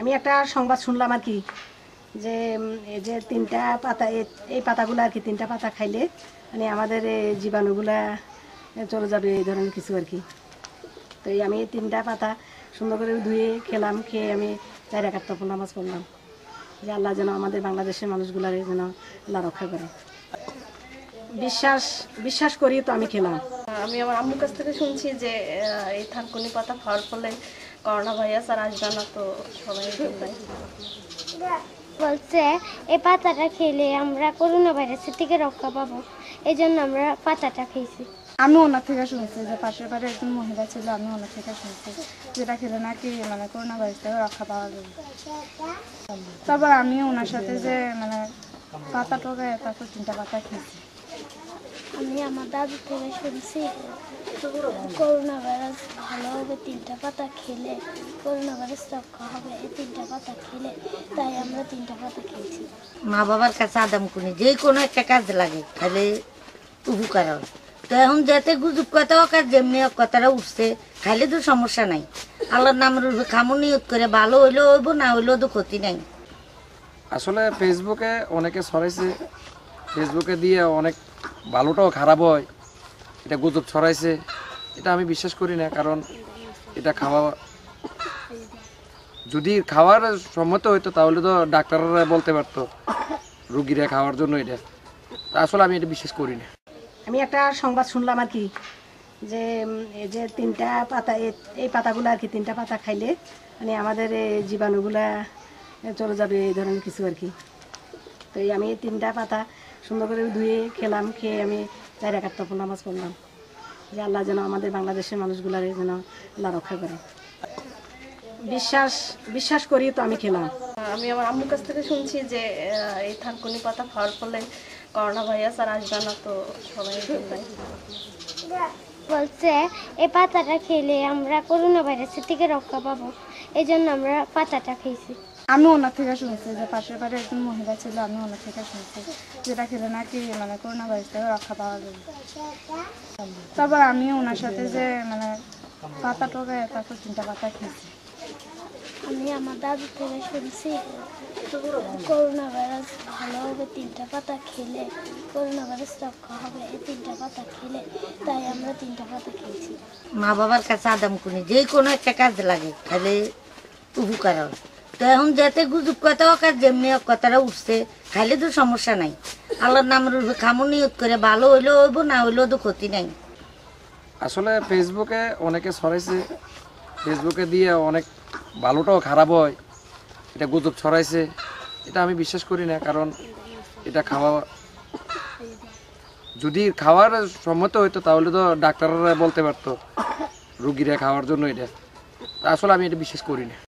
আমি একটা সংবাদ শুনলাম আর কি, যে এই যে তিনটা পাতা, এই পাতাগুলো আর কি, তিনটা পাতা খাইলে মানে আমাদের জীবাণুগুলা চলে যাবে, এই ধরনের কিছু আর কি। তো এই আমি তিনটা পাতা সুন্দর করে ধুয়ে খেলাম, খেয়ে আমি চার তপন নামাজ পড়লাম। যে আল্লাহ যেন আমাদের বাংলাদেশের মানুষগুলারে যেন আল্লাহ রক্ষা করে। বিশ্বাস বিশ্বাস করি তো আমি খেলাম। আমি আমার আম্মুর কাছ থেকে শুনছি যে এই থানকুনি পাতা খাওয়ার ফলে করোনা ভাইরাস আর আসবে না তো সবাই বলছে এই পাতাটা খেলে আমরা করোনা ভাইরাসের থেকে রক্ষা পাবো। এই জন্য আমরা পাতাটা খেয়েছি। আমি ওনার থেকে শুনছি যে পাশের বাড়ির একজন মহিলা ছিল আমি ওনার থেকে শুনছি যেটা খেলে নাকি মানে করোনা ভাইরাস থেকে রক্ষা পাওয়া যাবে। তারপর আমি ওনার সাথে যে মানে পাতা টোকে তারপর তিনটা পাতা খেয়েছি। আমি আমার দাদু থেকে শুনছি করোনা ভাইরাস ভালো হবে তিনটা পাতা খেলে করোনা ভাইরাস রক্ষা হবে এই তিনটা পাতা খেলে তাই আমরা তিনটা পাতা খেয়েছি। মা বাবার কাছে আদাম কুনি যে কোনো একটা কাজ লাগে খালি উপকার হয়। তো এখন যাতে গুজব কথা হোক আর যেমনি কথাটা উঠছে খাইলে তো সমস্যা নাই। আল্লাহর নাম খামো নিয়ত করে ভালো হইলেও হইব না হইলেও তো ক্ষতি নাই। আসলে ফেসবুকে অনেকে ছড়াইছে ফেসবুকে দিয়ে অনেক ভালোটাও খারাপ হয়, এটা গুজব ছড়াইছে, এটা আমি বিশ্বাস করি না, কারণ এটা খাওয়া যদি খাওয়ার সম্মত হইতো, তাহলে তো ডাক্তাররা বলতে পারতো, রুগীরা খাওয়ার জন্য এটা। আসলে আমি এটা বিশ্বাস করি না। আমি একটা সংবাদ শুনলাম আর কি, যে এই যে তিনটা পাতা, এই পাতাগুলো আর কি, তিনটা পাতা খাইলে মানে আমাদের জীবাণুগুলা চলে যাবে, এই ধরনের কিছু আর কি। তো এই আমি এই তিনটা পাতা সুন্দর করে ধুয়ে খেলাম খেয়ে আমি চার তপন নামাজ পড়লাম। যে আল্লাহ যেন আমাদের বাংলাদেশের মানুষগুলারে যেন আল্লাহ রক্ষা করে। বিশ্বাস বিশ্বাস করি তো আমি খেলাম। আমি আমার আম্মুর কাছ থেকে শুনছি যে এই থানকুনি পাতা খাওয়ার ফলে করোনা ভাইরাস আর আসবে না তো সবাই বলছে এই পাতাটা খেলে আমরা করোনা ভাইরাসের থেকে রক্ষা পাবো। এই জন্য আমরা পাতাটা খেয়েছি। আমি ওনার থেকে শুনছি যে পাশের বাড়ির একজন মহিলা ছিল আমি ওনার থেকে শুনছি যেটা খেলে নাকি মানে করোনা ভাইরাস থেকে রক্ষা পাওয়া যাবে তারপর আমি ওনার সাথে যে মানে পাতা টোকে তারপর তিনটা পাতা খেয়েছি। আমি আমার দাদু থেকে শুনছি করোনা ভাইরাস ভালো হবে তিনটা পাতা খেলে করোনা ভাইরাস রক্ষা হবে এই তিনটা পাতা খেলে তাই আমরা তিনটা পাতা খেয়েছি। মা বাবার কাছে আদাম কুনি যে কোনো একটা কাজ লাগে খালি উপকার হয় তো এখন যাতে গুজব কথা হোক আর যেমনি হোক কথাটা উঠছে, খাইলে তো সমস্যা নাই। আল্লাহর উপরে খামো, নিয়ত করে ভালো হইলেও হইব, না হইলেও তো ক্ষতি নাই। আসলে ফেসবুকে অনেকে ছড়াইছে, ফেসবুকে দিয়ে অনেক ভালোটাও খারাপ হয়, এটা গুজব ছড়াইছে, এটা আমি বিশ্বাস করি না, কারণ এটা খাওয়া, যদি খাওয়ার সম্মত হইতো, তাহলে তো ডাক্তাররা বলতে পারতো, রুগীরা খাওয়ার জন্য এটা। আসলে আমি এটা বিশ্বাস করি না।